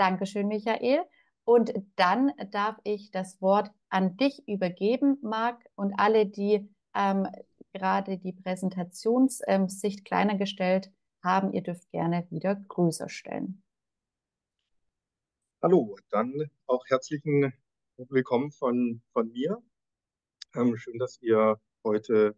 Dankeschön, Michael. Und dann darf ich das Wort an dich übergeben, Marc, und alle, die ähm, gerade die Präsentationssicht ähm, kleiner gestellt haben, ihr dürft gerne wieder größer stellen. Hallo, dann auch herzlichen Willkommen von, von mir. Ähm, schön, dass ihr heute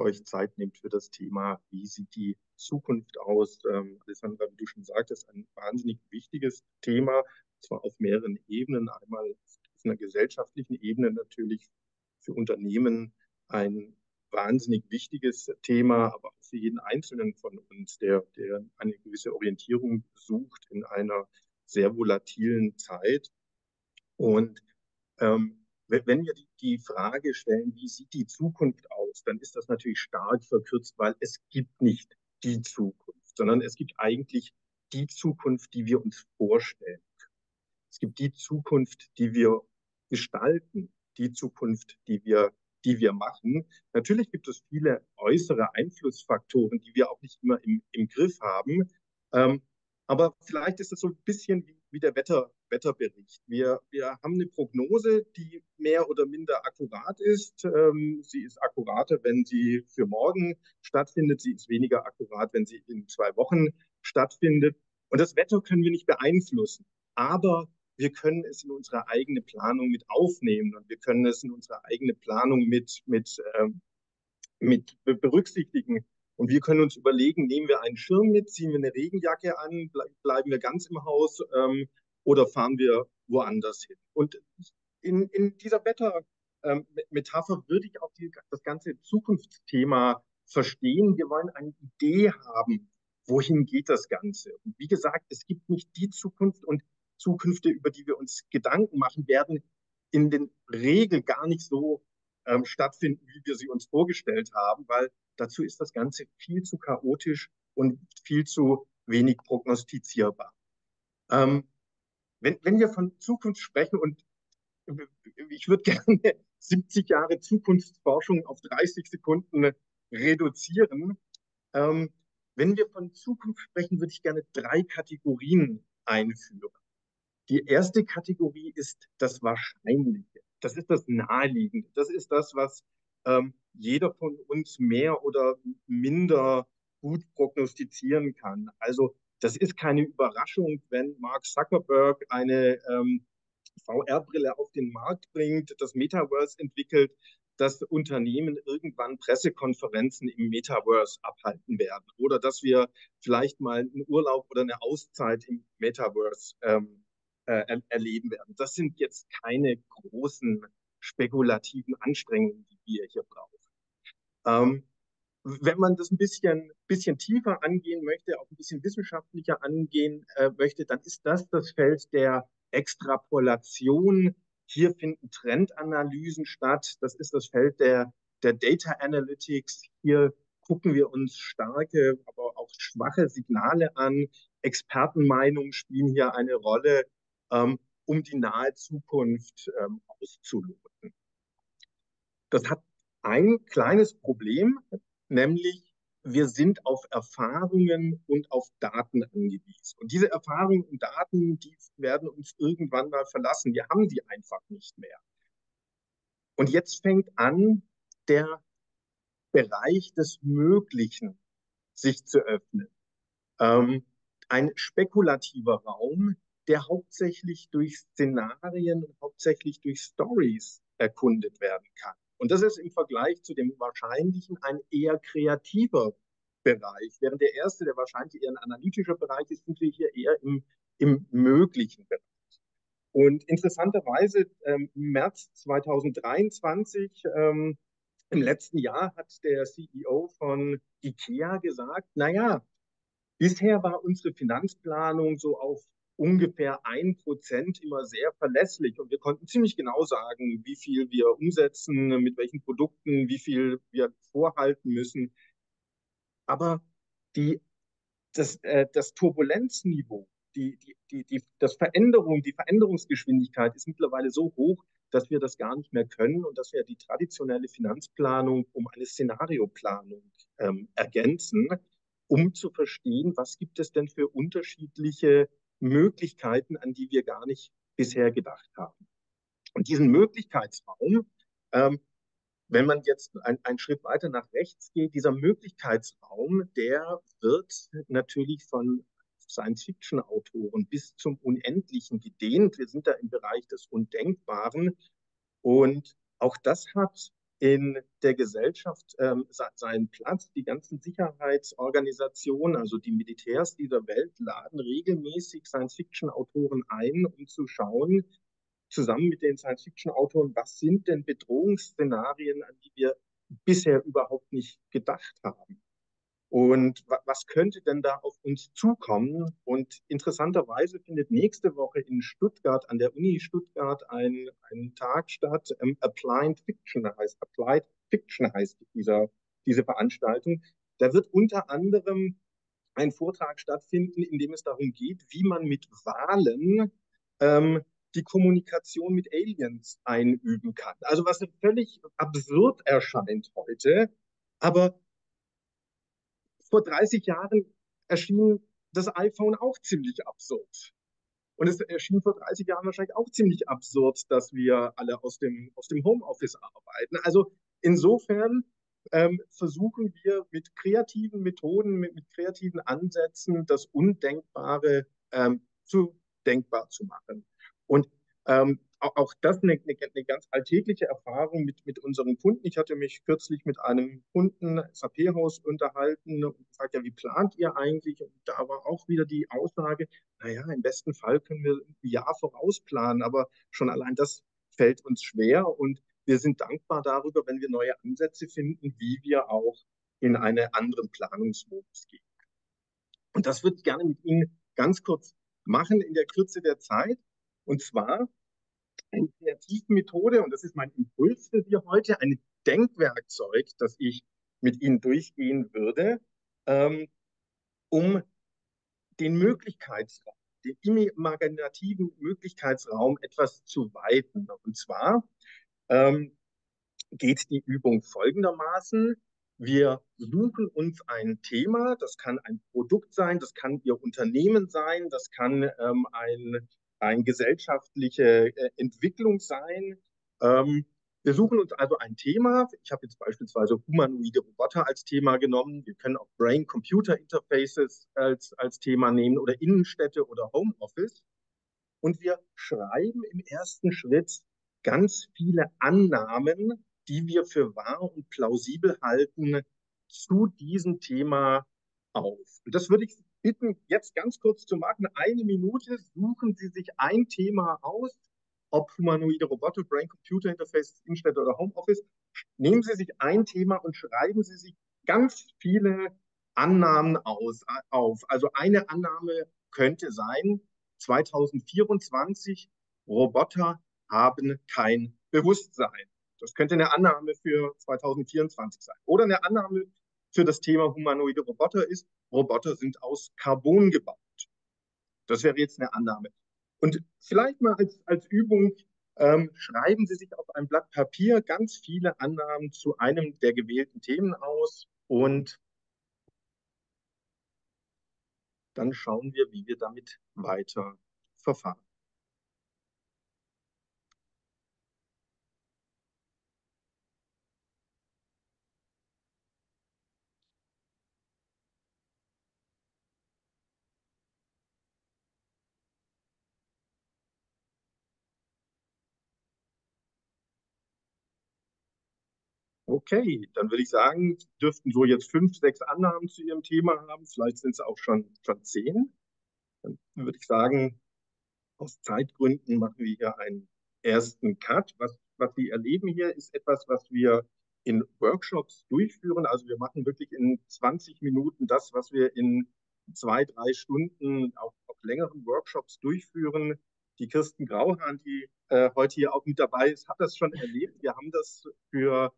euch Zeit nehmt für das Thema, wie sieht die Zukunft aus? Ähm, Alessandra, wie du schon sagtest, ein wahnsinnig wichtiges Thema, zwar auf mehreren Ebenen. Einmal auf einer gesellschaftlichen Ebene natürlich für Unternehmen ein wahnsinnig wichtiges Thema, aber auch für jeden Einzelnen von uns, der, der eine gewisse Orientierung sucht in einer sehr volatilen Zeit. Und ähm, wenn wir die Frage stellen, wie sieht die Zukunft aus, dann ist das natürlich stark verkürzt, weil es gibt nicht die Zukunft, sondern es gibt eigentlich die Zukunft, die wir uns vorstellen. Es gibt die Zukunft, die wir gestalten, die Zukunft, die wir, die wir machen. Natürlich gibt es viele äußere Einflussfaktoren, die wir auch nicht immer im, im Griff haben. Ähm, aber vielleicht ist es so ein bisschen wie, wie der Wetter, Wetterbericht. Wir, wir haben eine Prognose, die mehr oder minder akkurat ist. Ähm, sie ist akkurater, wenn sie für morgen stattfindet. Sie ist weniger akkurat, wenn sie in zwei Wochen stattfindet. Und das Wetter können wir nicht beeinflussen. Aber wir können es in unsere eigene Planung mit aufnehmen und wir können es in unsere eigene Planung mit, mit, ähm, mit berücksichtigen. Und wir können uns überlegen, nehmen wir einen Schirm mit, ziehen wir eine Regenjacke an, bleiben wir ganz im Haus ähm, oder fahren wir woanders hin? Und in, in dieser Wettermetapher ähm, würde ich auch die, das ganze Zukunftsthema verstehen. Wir wollen eine Idee haben, wohin geht das Ganze. Und wie gesagt, es gibt nicht die Zukunft und Zukünfte, über die wir uns Gedanken machen werden, in den Regel gar nicht so ähm, stattfinden, wie wir sie uns vorgestellt haben, weil dazu ist das Ganze viel zu chaotisch und viel zu wenig prognostizierbar. Ähm, wenn, wenn wir von Zukunft sprechen und ich würde gerne 70 Jahre Zukunftsforschung auf 30 Sekunden reduzieren. Ähm, wenn wir von Zukunft sprechen, würde ich gerne drei Kategorien einführen. Die erste Kategorie ist das Wahrscheinliche. Das ist das Naheliegende. Das ist das, was ähm, jeder von uns mehr oder minder gut prognostizieren kann. Also das ist keine Überraschung, wenn Mark Zuckerberg eine ähm, VR-Brille auf den Markt bringt, das Metaverse entwickelt, dass Unternehmen irgendwann Pressekonferenzen im Metaverse abhalten werden oder dass wir vielleicht mal einen Urlaub oder eine Auszeit im Metaverse ähm, äh, erleben werden. Das sind jetzt keine großen spekulativen Anstrengungen, die wir hier brauchen. Ähm, wenn man das ein bisschen, bisschen tiefer angehen möchte, auch ein bisschen wissenschaftlicher angehen äh, möchte, dann ist das das Feld der Extrapolation. Hier finden Trendanalysen statt. Das ist das Feld der, der Data Analytics. Hier gucken wir uns starke, aber auch schwache Signale an. Expertenmeinungen spielen hier eine Rolle, ähm, um die nahe Zukunft ähm, auszuloten. Das hat ein kleines Problem, nämlich wir sind auf Erfahrungen und auf Daten angewiesen. Und diese Erfahrungen und Daten, die werden uns irgendwann mal verlassen. Wir haben die einfach nicht mehr. Und jetzt fängt an, der Bereich des Möglichen sich zu öffnen. Ähm, ein spekulativer Raum, der hauptsächlich durch Szenarien und hauptsächlich durch Stories erkundet werden kann. Und das ist im Vergleich zu dem wahrscheinlichen ein eher kreativer Bereich, während der erste, der wahrscheinlich eher ein analytischer Bereich ist, sind wir hier eher im, im möglichen Bereich. Und interessanterweise ähm, im März 2023, ähm, im letzten Jahr, hat der CEO von IKEA gesagt, naja, bisher war unsere Finanzplanung so auf ungefähr ein Prozent immer sehr verlässlich und wir konnten ziemlich genau sagen, wie viel wir umsetzen, mit welchen Produkten, wie viel wir vorhalten müssen. Aber die, das, äh, das Turbulenzniveau, die, die, die, die, das Veränderung, die Veränderungsgeschwindigkeit ist mittlerweile so hoch, dass wir das gar nicht mehr können und dass wir die traditionelle Finanzplanung um eine Szenarioplanung ähm, ergänzen, um zu verstehen, was gibt es denn für unterschiedliche Möglichkeiten, an die wir gar nicht bisher gedacht haben. Und diesen Möglichkeitsraum, ähm, wenn man jetzt ein, einen Schritt weiter nach rechts geht, dieser Möglichkeitsraum, der wird natürlich von Science-Fiction-Autoren bis zum Unendlichen gedehnt. Wir sind da im Bereich des Undenkbaren. Und auch das hat in der Gesellschaft ähm, seinen Platz. Die ganzen Sicherheitsorganisationen, also die Militärs dieser Welt, laden regelmäßig Science-Fiction-Autoren ein, um zu schauen, zusammen mit den Science-Fiction-Autoren, was sind denn Bedrohungsszenarien, an die wir bisher überhaupt nicht gedacht haben. Und was könnte denn da auf uns zukommen? Und interessanterweise findet nächste Woche in Stuttgart, an der Uni Stuttgart, ein, ein Tag statt. Ähm, Applied Fiction heißt, Applied Fiction heißt dieser, diese Veranstaltung. Da wird unter anderem ein Vortrag stattfinden, in dem es darum geht, wie man mit Wahlen ähm, die Kommunikation mit Aliens einüben kann. Also was völlig absurd erscheint heute, aber vor 30 Jahren erschien das iPhone auch ziemlich absurd. Und es erschien vor 30 Jahren wahrscheinlich auch ziemlich absurd, dass wir alle aus dem, aus dem Homeoffice arbeiten. Also insofern ähm, versuchen wir mit kreativen Methoden, mit, mit kreativen Ansätzen das Undenkbare ähm, zu denkbar zu machen. Und ähm, auch das eine, eine, eine, ganz alltägliche Erfahrung mit, mit unseren Kunden. Ich hatte mich kürzlich mit einem Kunden, SAP-Haus, unterhalten und gefragt, ja, wie plant ihr eigentlich? Und da war auch wieder die Aussage, naja, im besten Fall können wir ein Jahr vorausplanen, aber schon allein das fällt uns schwer und wir sind dankbar darüber, wenn wir neue Ansätze finden, wie wir auch in einen anderen Planungsmodus gehen. Und das würde ich gerne mit Ihnen ganz kurz machen in der Kürze der Zeit. Und zwar eine Kreativmethode, und das ist mein Impuls für Sie heute, ein Denkwerkzeug, das ich mit Ihnen durchgehen würde, ähm, um den Möglichkeitsraum, den imaginativen Möglichkeitsraum etwas zu weiten. Und zwar ähm, geht die Übung folgendermaßen. Wir suchen uns ein Thema, das kann ein Produkt sein, das kann Ihr Unternehmen sein, das kann ähm, ein eine gesellschaftliche äh, Entwicklung sein. Ähm, wir suchen uns also ein Thema. Ich habe jetzt beispielsweise humanoide Roboter als Thema genommen. Wir können auch Brain-Computer-Interfaces als, als Thema nehmen oder Innenstädte oder Homeoffice. Und wir schreiben im ersten Schritt ganz viele Annahmen, die wir für wahr und plausibel halten, zu diesem Thema auf. Und das würde ich bitten, jetzt ganz kurz zu machen. Eine Minute suchen Sie sich ein Thema aus, ob humanoide Roboter, Brain-Computer-Interface, Innenstädte oder Homeoffice. Nehmen Sie sich ein Thema und schreiben Sie sich ganz viele Annahmen aus, auf. Also eine Annahme könnte sein, 2024 Roboter haben kein Bewusstsein. Das könnte eine Annahme für 2024 sein. Oder eine Annahme für das Thema humanoide Roboter ist, Roboter sind aus Carbon gebaut. Das wäre jetzt eine Annahme. Und vielleicht mal als, als Übung, ähm, schreiben Sie sich auf ein Blatt Papier ganz viele Annahmen zu einem der gewählten Themen aus und dann schauen wir, wie wir damit weiter verfahren. Okay, dann würde ich sagen, dürften so jetzt fünf, sechs Annahmen zu Ihrem Thema haben. Vielleicht sind es auch schon, schon zehn. Dann würde ich sagen, aus Zeitgründen machen wir hier einen ersten Cut. Was, was Sie erleben hier, ist etwas, was wir in Workshops durchführen. Also wir machen wirklich in 20 Minuten das, was wir in zwei, drei Stunden auch auf längeren Workshops durchführen. Die Kirsten Grauhahn, die äh, heute hier auch mit dabei ist, hat das schon erlebt. Wir haben das für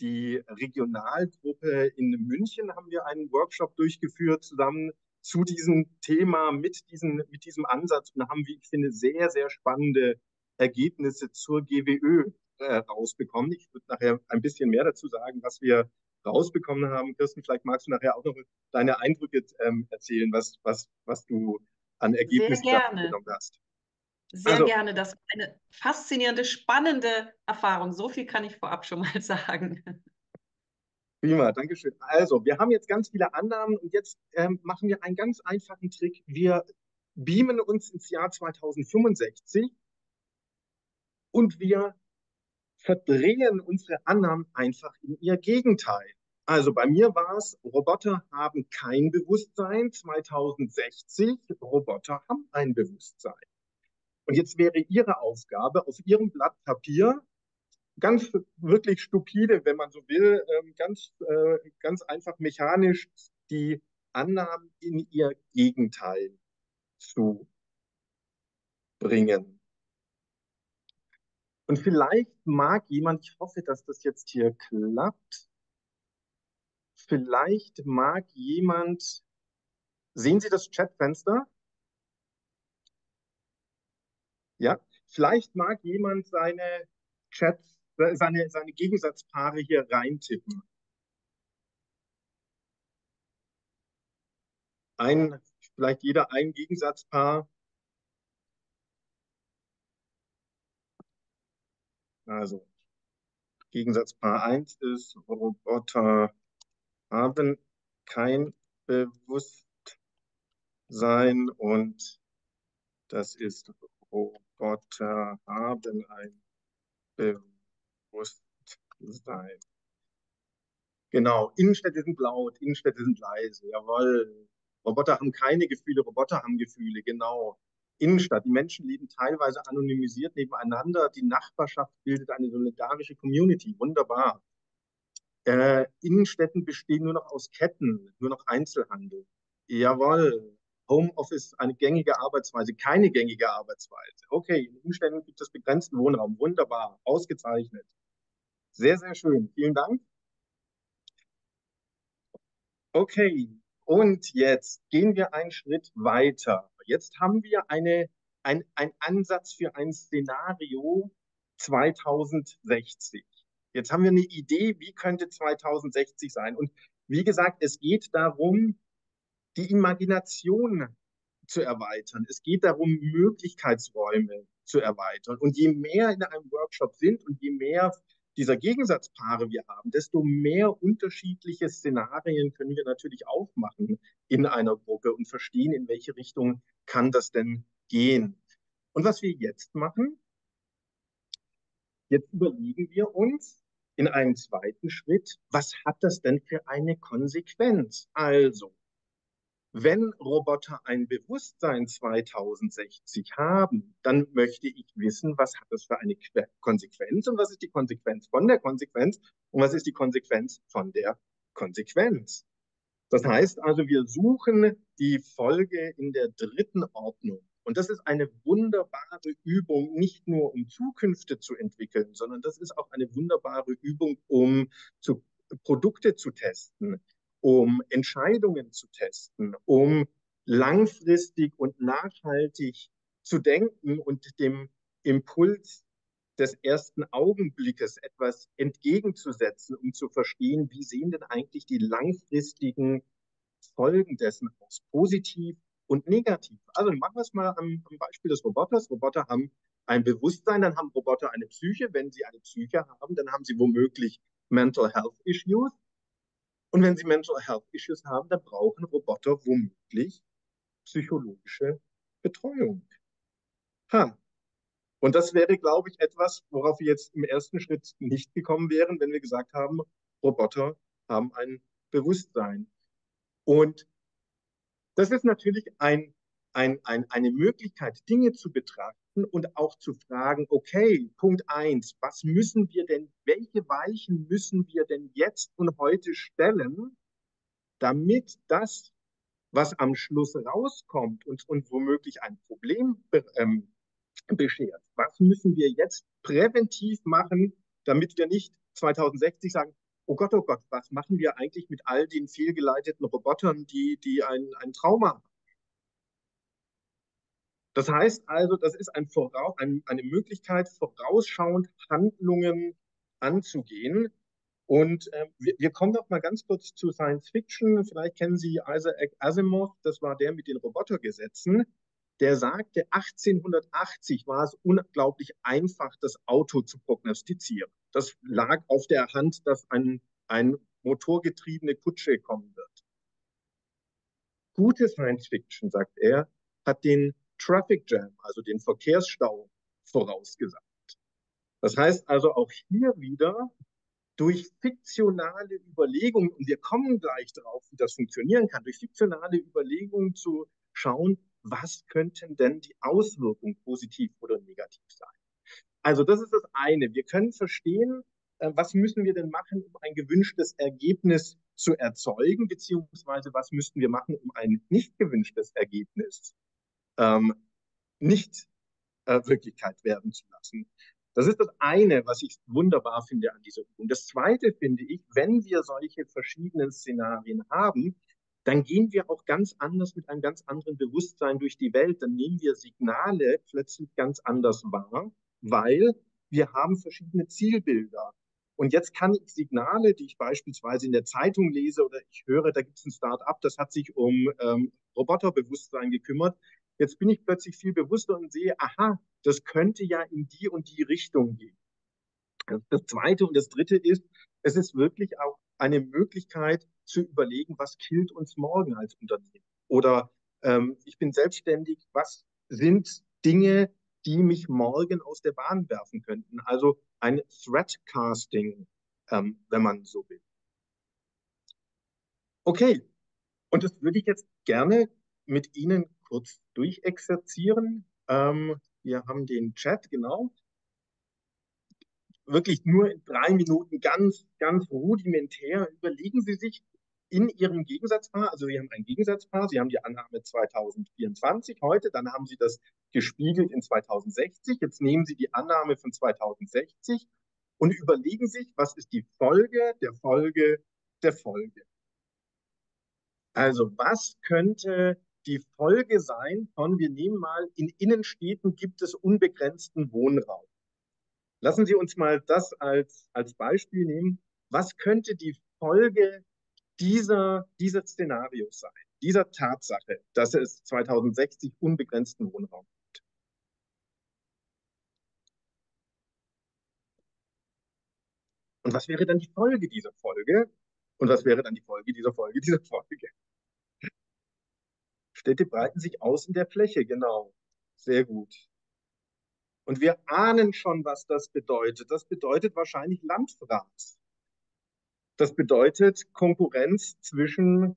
die Regionalgruppe in München haben wir einen Workshop durchgeführt zusammen zu diesem Thema mit, diesen, mit diesem Ansatz und haben, wie ich finde, sehr, sehr spannende Ergebnisse zur GWÖ äh, rausbekommen. Ich würde nachher ein bisschen mehr dazu sagen, was wir rausbekommen haben. Kirsten, vielleicht magst du nachher auch noch deine Eindrücke ähm, erzählen, was, was, was du an Ergebnissen genommen hast. Sehr also, gerne. Das war eine faszinierende, spannende Erfahrung. So viel kann ich vorab schon mal sagen. Prima, danke schön. Also, wir haben jetzt ganz viele Annahmen und jetzt ähm, machen wir einen ganz einfachen Trick. Wir beamen uns ins Jahr 2065 und wir verdrehen unsere Annahmen einfach in ihr Gegenteil. Also bei mir war es, Roboter haben kein Bewusstsein. 2060, Roboter haben ein Bewusstsein. Und jetzt wäre Ihre Aufgabe, auf Ihrem Blatt Papier, ganz wirklich stupide, wenn man so will, ähm, ganz, äh, ganz einfach mechanisch die Annahmen in ihr Gegenteil zu bringen. Und vielleicht mag jemand, ich hoffe, dass das jetzt hier klappt, vielleicht mag jemand, sehen Sie das Chatfenster? Ja, vielleicht mag jemand seine Chats, seine, seine Gegensatzpaare hier reintippen. Ein, vielleicht jeder ein Gegensatzpaar. Also, Gegensatzpaar 1 ist, Roboter haben kein Bewusstsein und das ist, Roboter haben ein Bewusstsein. Genau, Innenstädte sind laut, Innenstädte sind leise, jawohl. Roboter haben keine Gefühle, Roboter haben Gefühle, genau. Innenstadt. Die Menschen leben teilweise anonymisiert nebeneinander. Die Nachbarschaft bildet eine solidarische Community. Wunderbar. Äh, Innenstädten bestehen nur noch aus Ketten, nur noch Einzelhandel. Jawohl. Homeoffice eine gängige Arbeitsweise, keine gängige Arbeitsweise. Okay, in Innenstädten gibt es begrenzten Wohnraum. Wunderbar. Ausgezeichnet. Sehr, sehr schön. Vielen Dank. Okay, und jetzt gehen wir einen Schritt weiter. Jetzt haben wir eine, ein, ein Ansatz für ein Szenario 2060. Jetzt haben wir eine Idee, wie könnte 2060 sein. Und wie gesagt, es geht darum, die Imagination zu erweitern. Es geht darum, Möglichkeitsräume zu erweitern. Und je mehr in einem Workshop sind und je mehr dieser Gegensatzpaare wir haben, desto mehr unterschiedliche Szenarien können wir natürlich aufmachen in einer Gruppe und verstehen, in welche Richtung kann das denn gehen. Und was wir jetzt machen, jetzt überlegen wir uns in einem zweiten Schritt, was hat das denn für eine Konsequenz? Also, wenn Roboter ein Bewusstsein 2060 haben, dann möchte ich wissen, was hat das für eine Konsequenz und was ist die Konsequenz von der Konsequenz und was ist die Konsequenz von der Konsequenz. Das heißt also, wir suchen die Folge in der dritten Ordnung. Und das ist eine wunderbare Übung, nicht nur um Zukünfte zu entwickeln, sondern das ist auch eine wunderbare Übung, um zu, Produkte zu testen, um Entscheidungen zu testen, um langfristig und nachhaltig zu denken und dem Impuls des ersten Augenblickes etwas entgegenzusetzen, um zu verstehen, wie sehen denn eigentlich die langfristigen Folgen dessen aus, positiv und negativ. Also machen wir es mal am, am Beispiel des Roboters. Roboter haben ein Bewusstsein, dann haben Roboter eine Psyche. Wenn sie eine Psyche haben, dann haben sie womöglich Mental Health Issues. Und wenn Sie Mental Health Issues haben, dann brauchen Roboter womöglich psychologische Betreuung. Ha. Und das wäre, glaube ich, etwas, worauf wir jetzt im ersten Schritt nicht gekommen wären, wenn wir gesagt haben, Roboter haben ein Bewusstsein. Und das ist natürlich ein, ein, ein, eine Möglichkeit, Dinge zu betrachten, und auch zu fragen, okay, Punkt eins, was müssen wir denn, welche Weichen müssen wir denn jetzt und heute stellen, damit das, was am Schluss rauskommt und, und womöglich ein Problem ähm, beschert, was müssen wir jetzt präventiv machen, damit wir nicht 2060 sagen, oh Gott, oh Gott, was machen wir eigentlich mit all den fehlgeleiteten Robotern, die, die ein, ein Trauma haben? Das heißt also, das ist ein Voraus, ein, eine Möglichkeit, vorausschauend Handlungen anzugehen. Und äh, wir, wir, kommen noch mal ganz kurz zu Science Fiction. Vielleicht kennen Sie Isaac Asimov, das war der mit den Robotergesetzen. der sagte, 1880 war es unglaublich einfach, das Auto zu prognostizieren. Das lag auf der Hand, dass ein, ein motorgetriebene Kutsche kommen wird. Gute Science Fiction, sagt er, hat den Traffic Jam, also den Verkehrsstau, vorausgesagt. Das heißt also auch hier wieder durch fiktionale Überlegungen, und wir kommen gleich darauf, wie das funktionieren kann, durch fiktionale Überlegungen zu schauen, was könnten denn die Auswirkungen positiv oder negativ sein. Also das ist das eine. Wir können verstehen, äh, was müssen wir denn machen, um ein gewünschtes Ergebnis zu erzeugen, beziehungsweise was müssten wir machen, um ein nicht gewünschtes Ergebnis ähm, nicht äh, Wirklichkeit werden zu lassen. Das ist das eine, was ich wunderbar finde an dieser Übung. Das zweite finde ich, wenn wir solche verschiedenen Szenarien haben, dann gehen wir auch ganz anders mit einem ganz anderen Bewusstsein durch die Welt. Dann nehmen wir Signale plötzlich ganz anders wahr, weil wir haben verschiedene Zielbilder. Und jetzt kann ich Signale, die ich beispielsweise in der Zeitung lese oder ich höre, da gibt es ein Start-up, das hat sich um ähm, Roboterbewusstsein gekümmert. Jetzt bin ich plötzlich viel bewusster und sehe, aha, das könnte ja in die und die Richtung gehen. Das zweite und das dritte ist, es ist wirklich auch eine Möglichkeit zu überlegen, was killt uns morgen als Unternehmen? Oder ähm, ich bin selbstständig, was sind Dinge, die mich morgen aus der Bahn werfen könnten? Also ein Threatcasting, ähm, wenn man so will. Okay, und das würde ich jetzt gerne mit Ihnen kurz durchexerzieren. Ähm, wir haben den Chat, genau. Wirklich nur in drei Minuten ganz, ganz rudimentär. Überlegen Sie sich in Ihrem Gegensatzpaar, also Sie haben ein Gegensatzpaar, Sie haben die Annahme 2024 heute, dann haben Sie das gespiegelt in 2060. Jetzt nehmen Sie die Annahme von 2060 und überlegen sich, was ist die Folge der Folge der Folge. Also was könnte die Folge sein von, wir nehmen mal, in Innenstädten gibt es unbegrenzten Wohnraum. Lassen Sie uns mal das als, als Beispiel nehmen. Was könnte die Folge dieser, dieses Szenarios sein, dieser Tatsache, dass es 2060 unbegrenzten Wohnraum gibt? Und was wäre dann die Folge dieser Folge? Und was wäre dann die Folge dieser Folge dieser Folge? Städte breiten sich aus in der Fläche, genau. Sehr gut. Und wir ahnen schon, was das bedeutet. Das bedeutet wahrscheinlich Landfraß. Das bedeutet Konkurrenz zwischen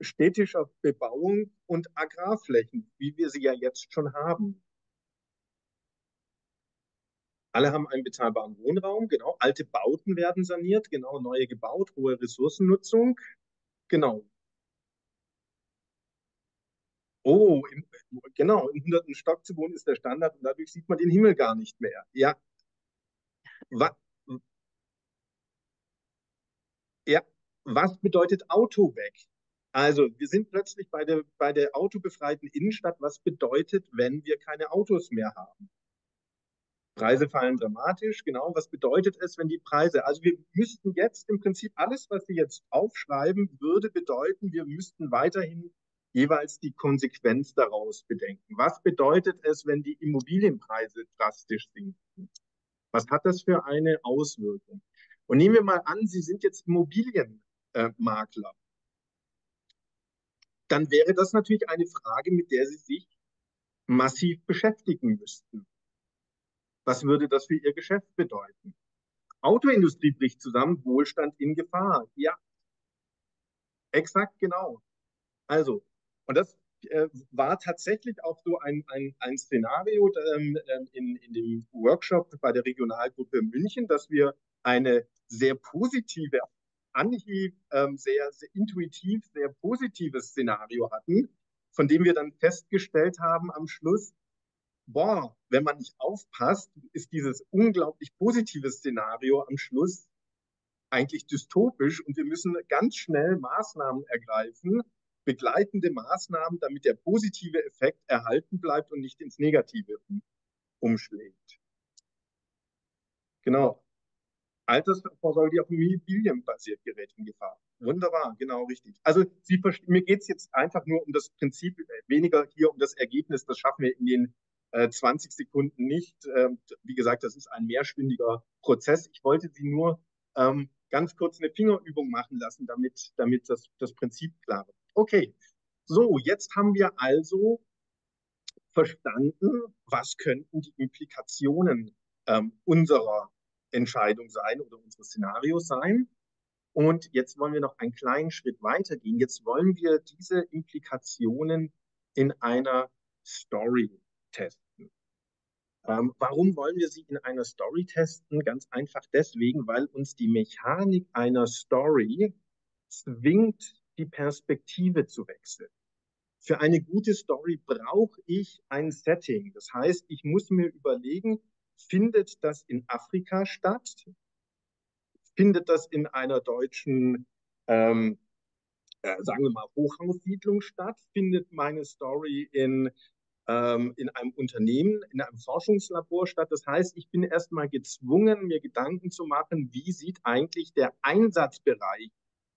städtischer Bebauung und Agrarflächen, wie wir sie ja jetzt schon haben. Alle haben einen bezahlbaren Wohnraum, genau. Alte Bauten werden saniert, genau. Neue gebaut, hohe Ressourcennutzung, genau. Oh, im, genau, im 100. Stock zu wohnen ist der Standard und dadurch sieht man den Himmel gar nicht mehr. Ja. Was, ja, was bedeutet Auto weg? Also, wir sind plötzlich bei der, bei der autobefreiten Innenstadt. Was bedeutet, wenn wir keine Autos mehr haben? Preise fallen dramatisch. Genau, was bedeutet es, wenn die Preise, also wir müssten jetzt im Prinzip alles, was Sie jetzt aufschreiben, würde bedeuten, wir müssten weiterhin jeweils die Konsequenz daraus bedenken. Was bedeutet es, wenn die Immobilienpreise drastisch sinken? Was hat das für eine Auswirkung? Und nehmen wir mal an, Sie sind jetzt Immobilienmakler. Dann wäre das natürlich eine Frage, mit der Sie sich massiv beschäftigen müssten. Was würde das für Ihr Geschäft bedeuten? Autoindustrie bricht zusammen, Wohlstand in Gefahr. Ja, exakt genau. Also, und das äh, war tatsächlich auch so ein, ein, ein Szenario ähm, ähm, in, in dem Workshop bei der Regionalgruppe München, dass wir eine sehr positive, Anhieb, ähm, sehr, sehr intuitiv, sehr positives Szenario hatten, von dem wir dann festgestellt haben am Schluss, boah, wenn man nicht aufpasst, ist dieses unglaublich positive Szenario am Schluss eigentlich dystopisch und wir müssen ganz schnell Maßnahmen ergreifen, begleitende Maßnahmen, damit der positive Effekt erhalten bleibt und nicht ins Negative umschlägt. Genau. Altersvorsorge, die auf Immobilien basiert, gerät in Gefahr. Wunderbar, genau richtig. Also Sie, mir geht es jetzt einfach nur um das Prinzip, weniger hier um das Ergebnis. Das schaffen wir in den äh, 20 Sekunden nicht. Ähm, wie gesagt, das ist ein mehrstündiger Prozess. Ich wollte Sie nur ähm, ganz kurz eine Fingerübung machen lassen, damit, damit das, das Prinzip klar wird. Okay, so, jetzt haben wir also verstanden, was könnten die Implikationen ähm, unserer Entscheidung sein oder unseres Szenarios sein. Und jetzt wollen wir noch einen kleinen Schritt weitergehen. Jetzt wollen wir diese Implikationen in einer Story testen. Ähm, warum wollen wir sie in einer Story testen? Ganz einfach deswegen, weil uns die Mechanik einer Story zwingt, die Perspektive zu wechseln. Für eine gute Story brauche ich ein Setting. Das heißt, ich muss mir überlegen, findet das in Afrika statt? Findet das in einer deutschen, ähm, äh, sagen wir mal, Hochhaussiedlung statt? Findet meine Story in, ähm, in einem Unternehmen, in einem Forschungslabor statt? Das heißt, ich bin erstmal gezwungen, mir Gedanken zu machen, wie sieht eigentlich der Einsatzbereich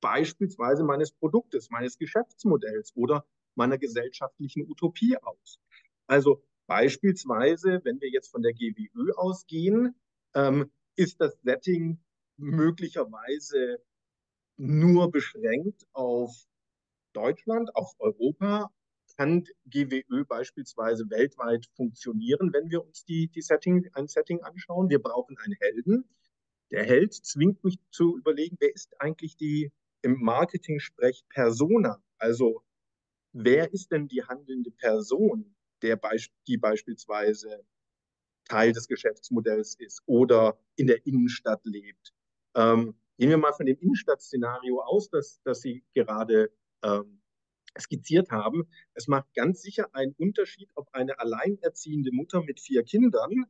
beispielsweise meines Produktes, meines Geschäftsmodells oder meiner gesellschaftlichen Utopie aus. Also Beispielsweise, wenn wir jetzt von der GWÖ ausgehen, ähm, ist das Setting möglicherweise nur beschränkt auf Deutschland, auf Europa. Kann GWÖ beispielsweise weltweit funktionieren, wenn wir uns die, die Setting, ein Setting anschauen? Wir brauchen einen Helden. Der Held zwingt mich zu überlegen, wer ist eigentlich die im Marketing-Sprech Persona? Also wer ist denn die handelnde Person? der die beispielsweise Teil des Geschäftsmodells ist oder in der Innenstadt lebt. Ähm, gehen wir mal von dem Innenstadtszenario aus, das, das Sie gerade ähm, skizziert haben. Es macht ganz sicher einen Unterschied, ob eine alleinerziehende Mutter mit vier Kindern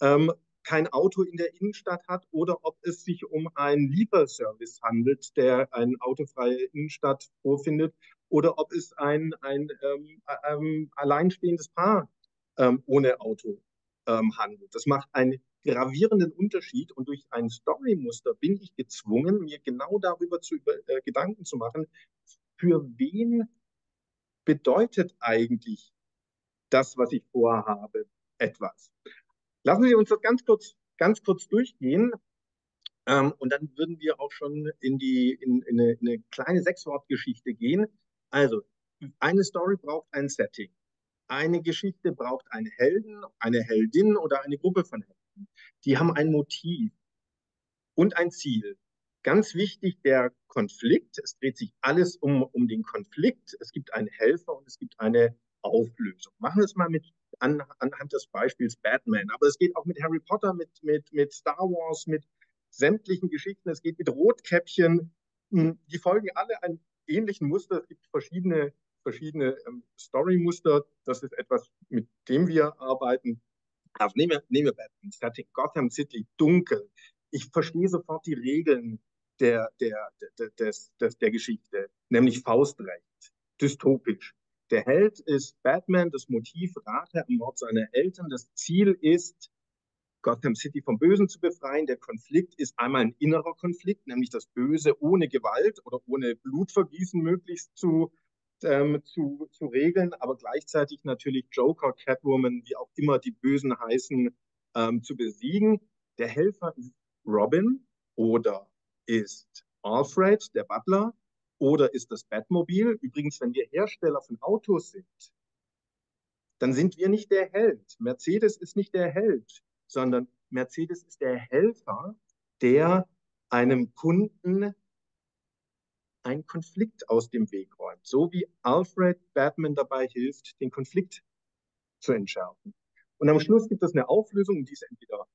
ähm, kein Auto in der Innenstadt hat oder ob es sich um einen Lieferservice handelt, der eine autofreie Innenstadt vorfindet oder ob es ein, ein ähm, ähm, alleinstehendes Paar ähm, ohne Auto ähm, handelt. Das macht einen gravierenden Unterschied und durch ein Storymuster bin ich gezwungen, mir genau darüber zu über, äh, Gedanken zu machen, für wen bedeutet eigentlich das, was ich vorhabe, etwas. Lassen Sie uns das ganz kurz, ganz kurz durchgehen. Ähm, und dann würden wir auch schon in, die, in, in eine, in eine kleine Sechswortgeschichte gehen. Also, eine Story braucht ein Setting. Eine Geschichte braucht einen Helden, eine Heldin oder eine Gruppe von Helden. Die haben ein Motiv und ein Ziel. Ganz wichtig, der Konflikt. Es dreht sich alles um, um den Konflikt. Es gibt einen Helfer und es gibt eine Auflösung. Machen wir es mal mit an, anhand des Beispiels Batman. Aber es geht auch mit Harry Potter, mit, mit, mit Star Wars, mit sämtlichen Geschichten. Es geht mit Rotkäppchen. Hm, die folgen alle ein ähnlichen Muster. Es gibt verschiedene, verschiedene ähm, Story-Muster. Das ist etwas, mit dem wir arbeiten. Also nehmen wir, nehmen wir Batman, Setting, Gotham City, dunkel. Ich verstehe sofort die Regeln der, der, der, des, des, der Geschichte, nämlich Faustrecht, dystopisch. Der Held ist Batman, das Motiv Rache am Mord seiner Eltern. Das Ziel ist, Gotham City vom Bösen zu befreien. Der Konflikt ist einmal ein innerer Konflikt, nämlich das Böse ohne Gewalt oder ohne Blutvergießen möglichst zu, ähm, zu, zu regeln, aber gleichzeitig natürlich Joker, Catwoman, wie auch immer die Bösen heißen, ähm, zu besiegen. Der Helfer ist Robin oder ist Alfred, der Butler, oder ist das Batmobil. Übrigens, wenn wir Hersteller von Autos sind, dann sind wir nicht der Held. Mercedes ist nicht der Held sondern Mercedes ist der Helfer, der einem Kunden einen Konflikt aus dem Weg räumt. So wie Alfred Batman dabei hilft, den Konflikt zu entschärfen. Und am Schluss gibt es eine Auflösung, die ist entweder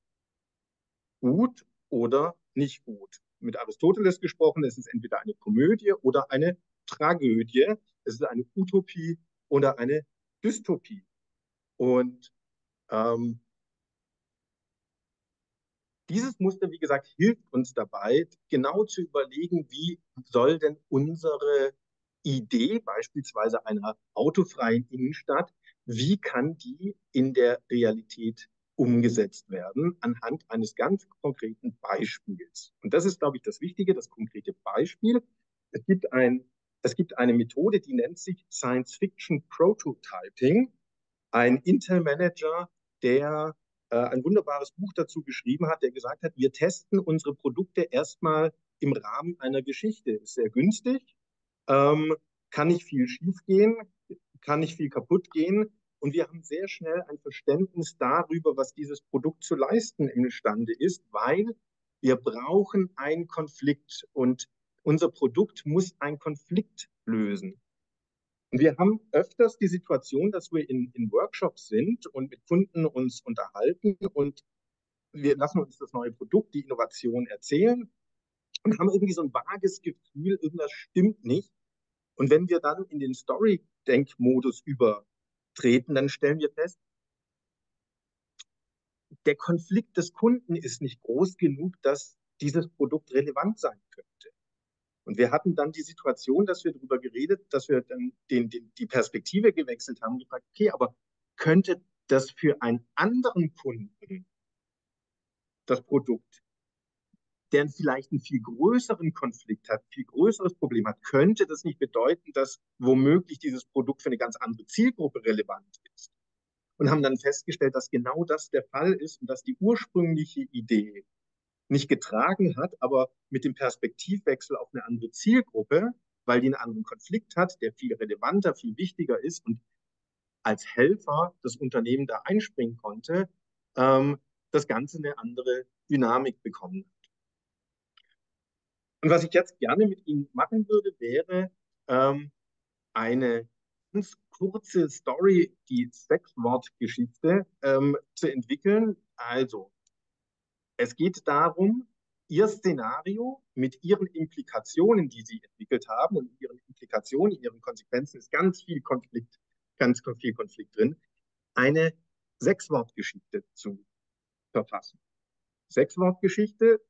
gut oder nicht gut. Mit Aristoteles gesprochen, es ist entweder eine Komödie oder eine Tragödie. Es ist eine Utopie oder eine Dystopie. Und ähm, dieses Muster, wie gesagt, hilft uns dabei, genau zu überlegen, wie soll denn unsere Idee beispielsweise einer autofreien Innenstadt, wie kann die in der Realität umgesetzt werden anhand eines ganz konkreten Beispiels. Und das ist, glaube ich, das Wichtige, das konkrete Beispiel. Es gibt, ein, es gibt eine Methode, die nennt sich Science Fiction Prototyping. Ein Intel Manager, der äh, ein wunderbares Buch dazu geschrieben hat, der gesagt hat, wir testen unsere Produkte erstmal im Rahmen einer Geschichte. Ist sehr günstig, ähm, kann nicht viel schiefgehen, kann nicht viel kaputt gehen. Und wir haben sehr schnell ein Verständnis darüber, was dieses Produkt zu leisten imstande ist, weil wir brauchen einen Konflikt und unser Produkt muss einen Konflikt lösen. Und wir haben öfters die Situation, dass wir in, in Workshops sind und mit Kunden uns unterhalten und wir lassen uns das neue Produkt, die Innovation erzählen und haben irgendwie so ein vages Gefühl, irgendwas stimmt nicht. Und wenn wir dann in den Story-Denk-Modus übertreten, dann stellen wir fest, der Konflikt des Kunden ist nicht groß genug, dass dieses Produkt relevant sein könnte. Und wir hatten dann die Situation, dass wir darüber geredet, dass wir dann den, den, die Perspektive gewechselt haben und gefragt, okay, aber könnte das für einen anderen Kunden das Produkt, der vielleicht einen viel größeren Konflikt hat, viel größeres Problem hat, könnte das nicht bedeuten, dass womöglich dieses Produkt für eine ganz andere Zielgruppe relevant ist? Und haben dann festgestellt, dass genau das der Fall ist und dass die ursprüngliche Idee nicht getragen hat, aber mit dem Perspektivwechsel auf eine andere Zielgruppe, weil die einen anderen Konflikt hat, der viel relevanter, viel wichtiger ist und als Helfer das Unternehmen da einspringen konnte, ähm, das Ganze eine andere Dynamik bekommen hat. Und was ich jetzt gerne mit Ihnen machen würde, wäre ähm, eine ganz kurze Story, die Sechs-Wort-Geschichte ähm, zu entwickeln. Also, es geht darum, Ihr Szenario mit Ihren Implikationen, die Sie entwickelt haben und Ihren Implikationen, Ihren Konsequenzen ist ganz viel Konflikt, ganz viel Konflikt drin, eine Sechswortgeschichte zu verfassen. Sechswortgeschichte,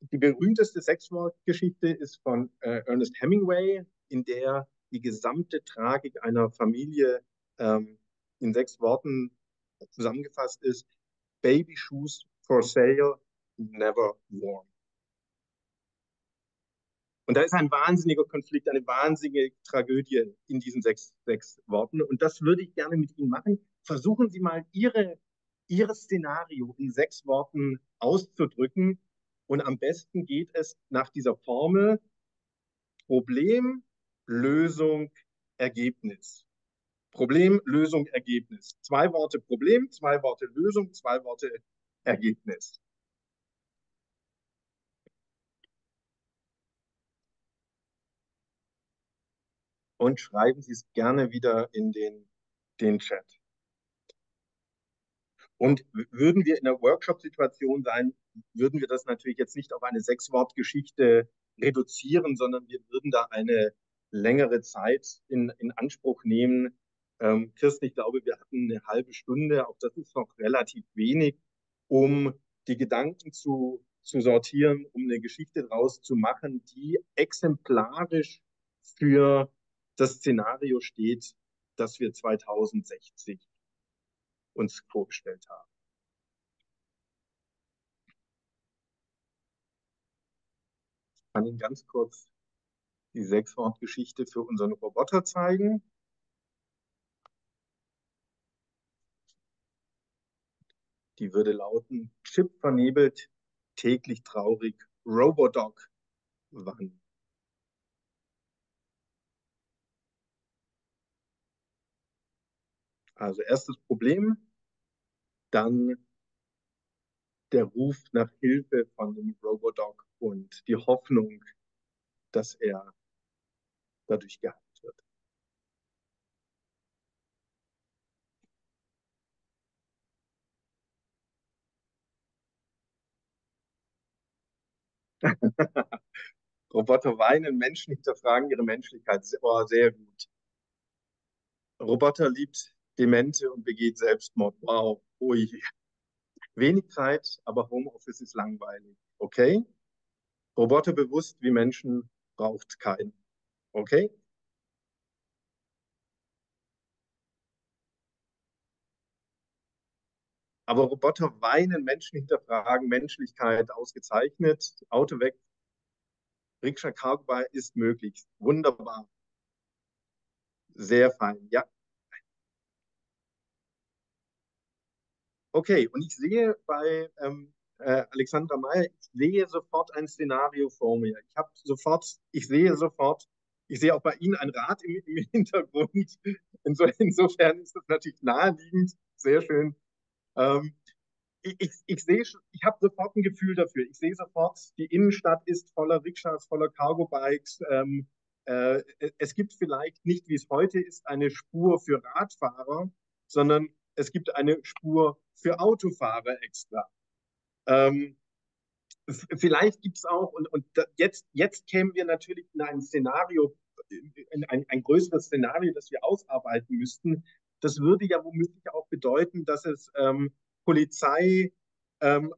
die berühmteste Sechswortgeschichte ist von äh, Ernest Hemingway, in der die gesamte Tragik einer Familie ähm, in sechs Worten zusammengefasst ist. Baby Shoes for sale, never worn. Und da ist ein wahnsinniger Konflikt, eine wahnsinnige Tragödie in diesen sechs, sechs Worten. Und das würde ich gerne mit Ihnen machen. Versuchen Sie mal Ihre, Ihr Szenario in sechs Worten auszudrücken. Und am besten geht es nach dieser Formel Problem, Lösung, Ergebnis. Problem, Lösung, Ergebnis. Zwei Worte Problem, zwei Worte Lösung, zwei Worte Ergebnis. Und schreiben Sie es gerne wieder in den, den Chat. Und würden wir in einer Workshop-Situation sein, würden wir das natürlich jetzt nicht auf eine Sechs-Wort-Geschichte reduzieren, sondern wir würden da eine längere Zeit in, in Anspruch nehmen. Ähm, Kirsten, ich glaube, wir hatten eine halbe Stunde, auch das ist noch relativ wenig um die Gedanken zu, zu sortieren, um eine Geschichte draus zu machen, die exemplarisch für das Szenario steht, das wir 2060 uns vorgestellt haben. Ich kann Ihnen ganz kurz die Sechswortgeschichte für unseren Roboter zeigen. Die würde lauten, Chip vernebelt, täglich traurig, Robodog, wann? Also erstes Problem, dann der Ruf nach Hilfe von dem Robodog und die Hoffnung, dass er dadurch geheilt Roboter weinen, Menschen hinterfragen ihre Menschlichkeit. Oh, sehr gut. Roboter liebt Demente und begeht Selbstmord. Wow. Ui. Wenig Zeit, aber Homeoffice ist langweilig. Okay? Roboter bewusst wie Menschen braucht keinen. Okay? Aber Roboter weinen, Menschen hinterfragen, Menschlichkeit ausgezeichnet, Auto weg, Rikscha Cargo ist möglich. Wunderbar. Sehr fein, ja. Okay, und ich sehe bei ähm, äh, Alexandra Meyer, ich sehe sofort ein Szenario vor mir. Ich habe sofort, ich sehe sofort, ich sehe auch bei Ihnen ein Rad im, im Hintergrund. Inso, insofern ist das natürlich naheliegend, sehr schön. Ähm, ich, ich, ich sehe, ich habe sofort ein Gefühl dafür. Ich sehe sofort, die Innenstadt ist voller Rikschas, voller Cargo-Bikes. Ähm, äh, es gibt vielleicht nicht, wie es heute ist, eine Spur für Radfahrer, sondern es gibt eine Spur für Autofahrer extra. Ähm, vielleicht gibt es auch, und, und jetzt, jetzt kämen wir natürlich in ein Szenario, in ein, ein größeres Szenario, das wir ausarbeiten müssten. Das würde ja womöglich auch bedeuten, dass es ähm, Polizei ähm,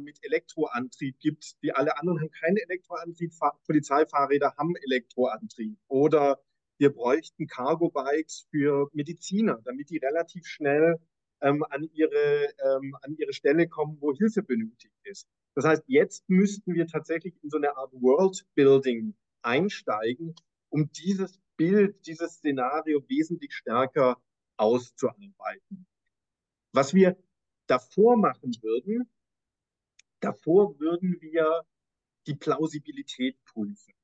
mit Elektroantrieb gibt. Die alle anderen haben keinen Elektroantrieb. Fahr Polizeifahrräder haben Elektroantrieb. Oder wir bräuchten Cargo-Bikes für Mediziner, damit die relativ schnell ähm, an, ihre, ähm, an ihre Stelle kommen, wo Hilfe benötigt ist. Das heißt, jetzt müssten wir tatsächlich in so eine Art World-Building einsteigen, um dieses Bild, dieses Szenario wesentlich stärker auszuarbeiten. Was wir davor machen würden, davor würden wir die Plausibilität prüfen.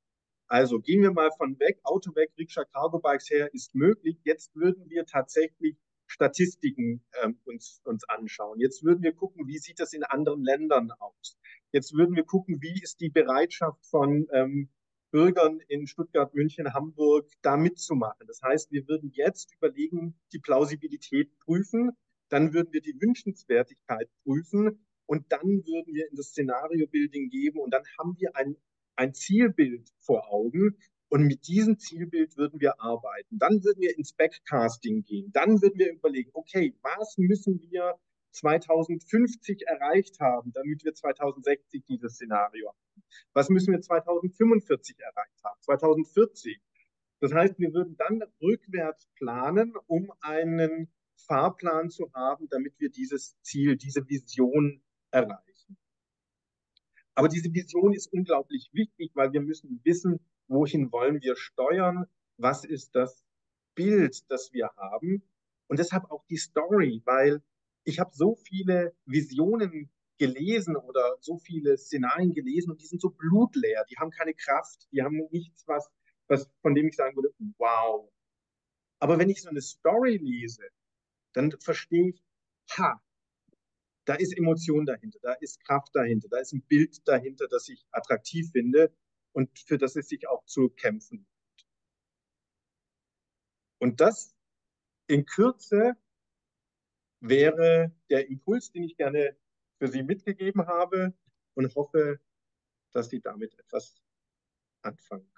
Also gehen wir mal von weg, Auto weg, Rikscha, Cargo Bikes her, ist möglich. Jetzt würden wir tatsächlich Statistiken ähm, uns, uns anschauen. Jetzt würden wir gucken, wie sieht das in anderen Ländern aus. Jetzt würden wir gucken, wie ist die Bereitschaft von ähm, Bürgern in Stuttgart, München, Hamburg da mitzumachen. Das heißt, wir würden jetzt überlegen, die Plausibilität prüfen dann würden wir die Wünschenswertigkeit prüfen und dann würden wir in das Szenario-Building geben und dann haben wir ein, ein Zielbild vor Augen und mit diesem Zielbild würden wir arbeiten. Dann würden wir ins Backcasting gehen. Dann würden wir überlegen, okay, was müssen wir 2050 erreicht haben, damit wir 2060 dieses Szenario haben? Was müssen wir 2045 erreicht haben? 2040? Das heißt, wir würden dann rückwärts planen, um einen Fahrplan zu haben, damit wir dieses Ziel, diese Vision erreichen. Aber diese Vision ist unglaublich wichtig, weil wir müssen wissen, wohin wollen wir steuern, was ist das Bild, das wir haben? Und deshalb auch die Story, weil ich habe so viele Visionen gelesen oder so viele Szenarien gelesen und die sind so blutleer, die haben keine Kraft, die haben nichts, was, was von dem ich sagen würde, wow. Aber wenn ich so eine Story lese, dann verstehe ich, ha, da ist Emotion dahinter, da ist Kraft dahinter, da ist ein Bild dahinter, das ich attraktiv finde und für das es sich auch zu kämpfen lohnt. Und das in Kürze wäre der Impuls, den ich gerne für Sie mitgegeben habe und hoffe, dass Sie damit etwas anfangen.